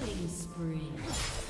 Killing spree.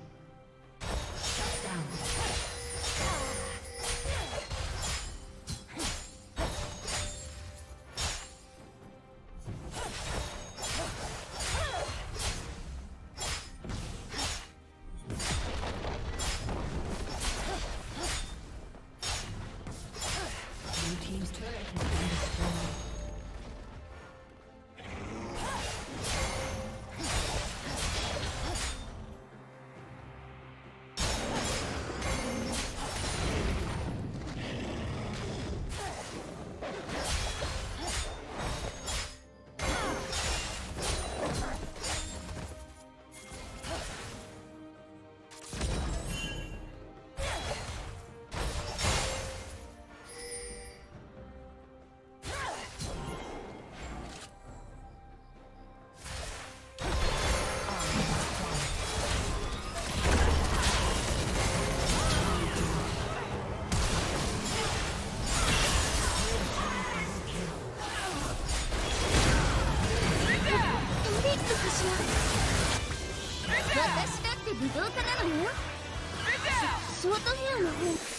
ショート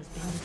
has been.